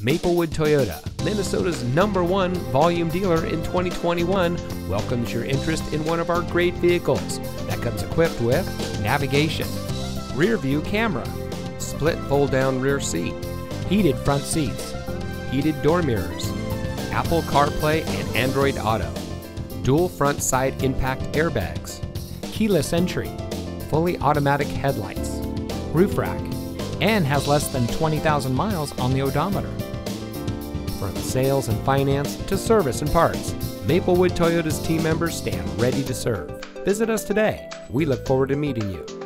Maplewood Toyota, Minnesota's number one volume dealer in 2021, welcomes your interest in one of our great vehicles that comes equipped with navigation, rear view camera, split fold down rear seat, heated front seats, heated door mirrors, Apple CarPlay and Android Auto, dual front side impact airbags, keyless entry, fully automatic headlights, roof rack, and has less than 20,000 miles on the odometer. From sales and finance to service and parts, Maplewood Toyota's team members stand ready to serve. Visit us today. We look forward to meeting you.